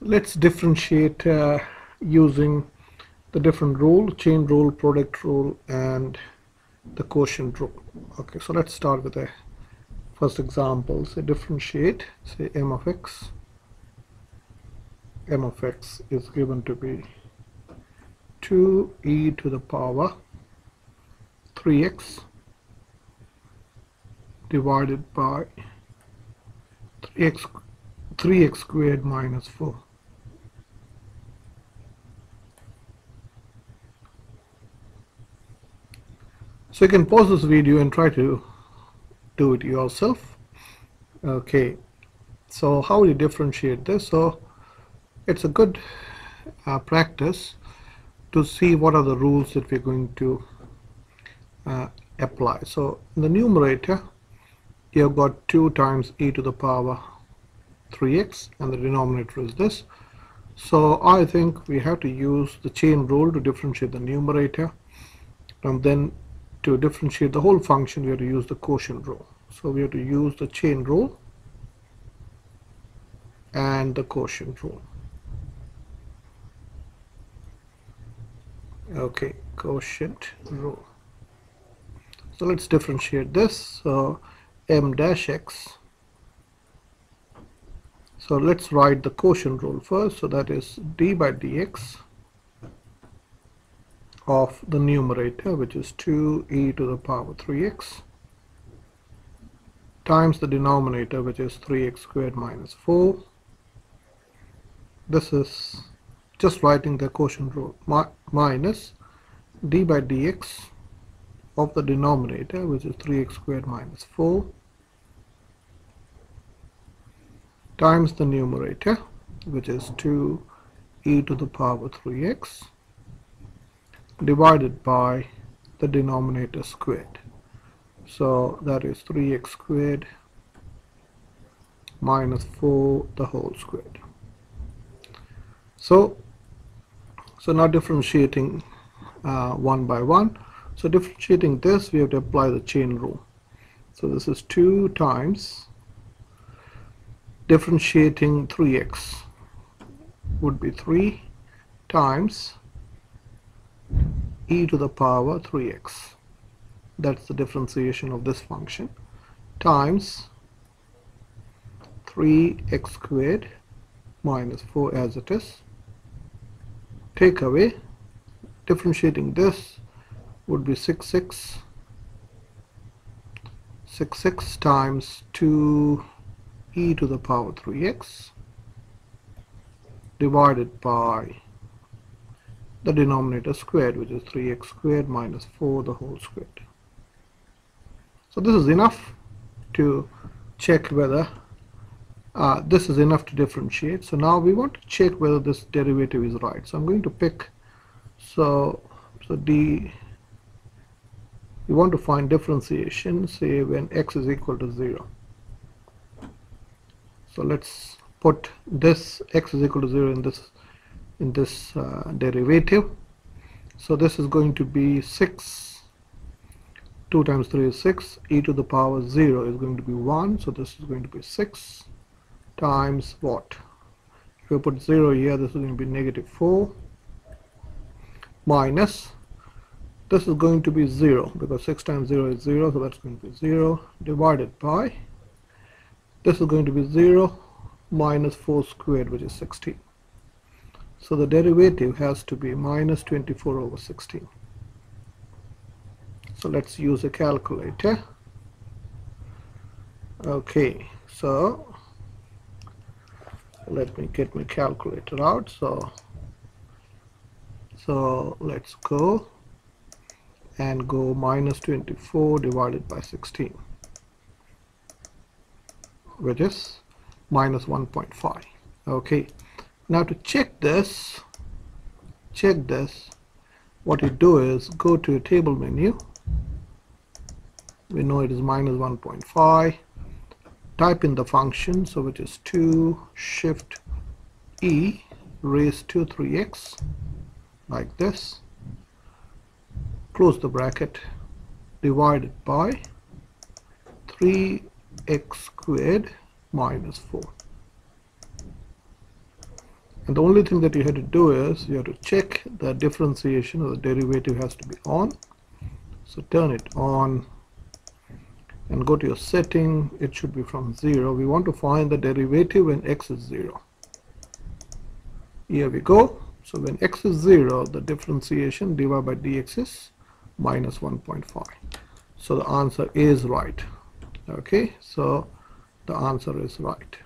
let's differentiate uh, using the different rule chain rule product rule and the quotient rule okay so let's start with the first example. Say differentiate say m of x. M of x is given to be 2e to the power 3x divided by 3x 3x squared minus 4 so you can pause this video and try to do it yourself. Okay. So how you differentiate this? So it's a good uh, practice to see what are the rules that we're going to uh, apply. So in the numerator you've got 2 times e to the power 3x and the denominator is this. So I think we have to use the chain rule to differentiate the numerator and then to differentiate the whole function we have to use the quotient rule. So we have to use the chain rule and the quotient rule. Okay quotient rule. So let's differentiate this. So m dash x. So let's write the quotient rule first. So that is d by dx of the numerator which is 2e to the power 3x times the denominator which is 3x squared minus 4 this is just writing the quotient rule mi minus d by dx of the denominator which is 3x squared minus 4 times the numerator which is 2e to the power 3x divided by the denominator squared. So that is 3x squared minus 4 the whole squared. So so now differentiating uh, one by one. So differentiating this we have to apply the chain rule. So this is 2 times differentiating 3x would be 3 times e to the power 3x that's the differentiation of this function times 3x squared minus 4 as it is. Take away. Differentiating this would be 6 6 6 6 times 2 e to the power 3x divided by the denominator squared which is 3x squared minus 4 the whole squared. So this is enough to check whether uh, this is enough to differentiate. So now we want to check whether this derivative is right. So I'm going to pick so so d we want to find differentiation say when x is equal to 0 so let's put this x is equal to 0 in this in this uh, derivative. So this is going to be 6 2 times 3 is 6 e to the power 0 is going to be 1 so this is going to be 6 times what? If we put 0 here this is going to be negative 4 minus this is going to be 0 because 6 times 0 is 0 so that's going to be 0 divided by this is going to be 0 minus 4 squared which is 16 so the derivative has to be minus 24 over 16. So let's use a calculator. Okay, so let me get my calculator out. So so let's go and go minus 24 divided by 16 which is minus 1.5 okay now to check this check this what you do is go to a table menu. We know it is minus 1.5 type in the function so which is 2 shift e raised to 3x like this. Close the bracket divided by 3x squared minus 4 and the only thing that you have to do is you have to check the differentiation or the derivative has to be on. So turn it on and go to your setting. It should be from 0 we want to find the derivative when x is 0 here we go. So when x is 0 the differentiation dy by dx is minus 1.5 so the answer is right. Okay. So the answer is right